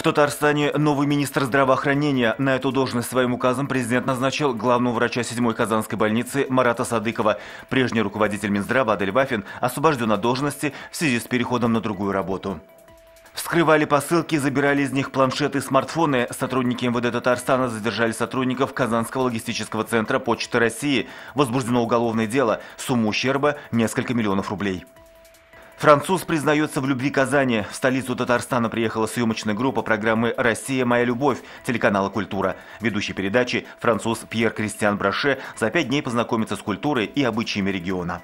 В Татарстане новый министр здравоохранения. На эту должность своим указом президент назначил главного врача 7-й Казанской больницы Марата Садыкова. Прежний руководитель Минздрава Адель Вафин освобожден от должности в связи с переходом на другую работу. Вскрывали посылки, забирали из них планшеты и смартфоны. Сотрудники МВД Татарстана задержали сотрудников Казанского логистического центра Почты России. Возбуждено уголовное дело. Сумма ущерба – несколько миллионов рублей. Француз признается в любви Казани. В столицу Татарстана приехала съемочная группа программы «Россия. Моя любовь» телеканала «Культура». Ведущий передачи француз Пьер Кристиан Браше за пять дней познакомится с культурой и обычаями региона.